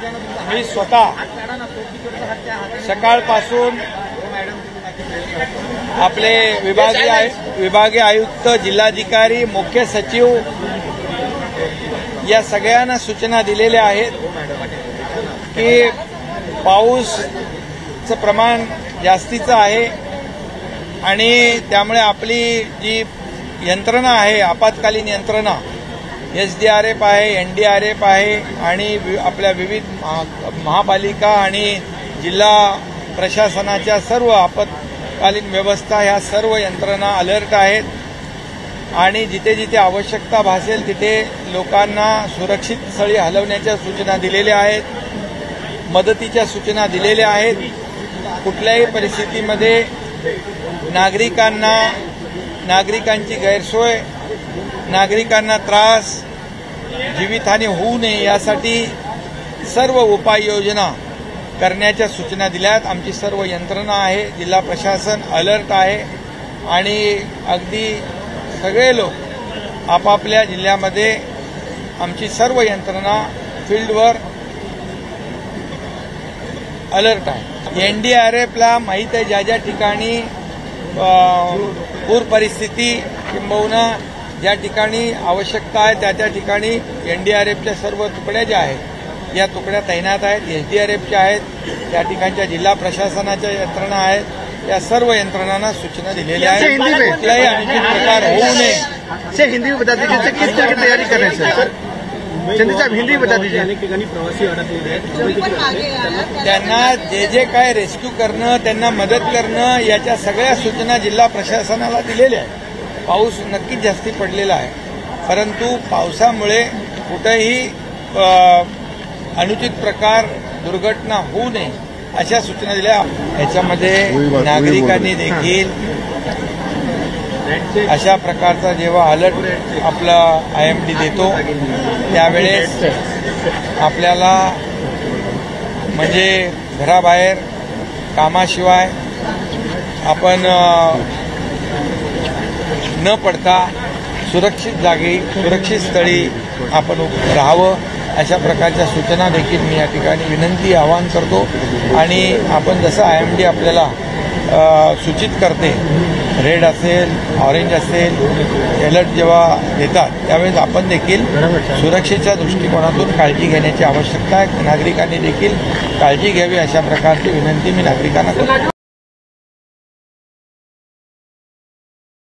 मी स्वतः सकाळपासून आपले विभागीय आयु- विभागीय आयुक्त जिल्हाधिकारी मुख्य सचिव या सगळ्यांना सूचना दिलेल्या आहेत की पाऊसचं प्रमाण जास्तीचं आहे आणि त्यामुळे आपली जी यंत्रणा आहे आपत्कालीन यंत्रणा एस डी आर एफ आहे एन डी आर एफ आहे आणि वि- आपल्या विविध महा- महापालिका आणि जिल्हा प्रशासनाच्या सर्व आपत्कालीन व्यवस्था ह्या सर्व यंत्रणा अलर्ट आहेत. आणि जिथे जिथे आवश्यकता भासेल तिथे लोकांना सुरक्षित स्थळी हलवण्याच्या सूचना दिलेल्या आहेत मदतीच्या सूचना दिलेल्या आहेत. कुठल्याही परिस्थितीमध्ये नागरिकांना नागरिकांची गैरसोय नागरिकांना त्रास जीवितहानी होऊ नये यासाठी सर्व उपाययोजना करण्याच्या सूचना दिल्यात. आमची सर्व यंत्रणा आहे जिल्हा प्रशासन अलर्ट आहे आणि अगदी सगळे लोक आपापल्या जिल्ह्यामध्ये आमची सर्व यंत्रणा फील्डवर अलर्ट आहे. एनडीआरएफला माहीत आहे ज्या ज्या ठिकाणी पूर परिस्थिती किंबहुना ज्या ठिकाणी आवश्यकता आहे त्या त्या ठिकाणी एनडीआरएफच्या सर्व तुकड्या ज्या आहेत या तुकड्या तैनात आहेत एसडीआरएफच्या आहेत त्या ठिकाणच्या जिल्हा प्रशासनाच्या यंत्रणा आहेत या सर्व यंत्रणांना सूचना दिलेल्या आहेत. कुठलाही अनुचित प्रकार होऊ नये. हिंदी बता दीजिए किस तरह की तैयारी कर रहे हैं सर? चंदी साहब हिंदी में बता दीजिए अनेक ठिकाणी प्रवासी अडकलेले आहेत. त्यांना जे जे काय रेस्क्यू करणं त्यांना मदत करणं याच्या सगळ्या सूचना जिल्हा प्रशासनाला दिलेल्या आहेत. पाऊस नक्कीच जास्ती पडलेला आहे. परंतु पावसामुळे कुठेही अनुचित प्रकार दुर्घटना होऊ नये अशा सूचना दिल्या. याच्यामध्ये नागरिकांनी देखील अशा प्रकारचा जेव्हा अलर्ट आपला आय एम डी देतो त्यावेळेस आपल्याला म्हणजे घराबाहेर कामाशिवाय आपण न पडता सुरक्षित जागी सुरक्षित स्थळी आपण राहावं अशा प्रकारच्या सूचना देखील मी या ठिकाणी विनंती आवाहन करतो. आणि आपण जसं आय एम डी आपल्याला सूचित करते रेड असेल ऑरेंज असेल अलर्ट जेव्हा देतात त्यावेळेस आपण देखील सुरक्षेच्या दृष्टिकोनातून काळजी घेण्याची आवश्यकता आहे. नागरिकांनी देखील काळजी घ्यावी अशा प्रकारची विनंती मी नागरिकांना करतो.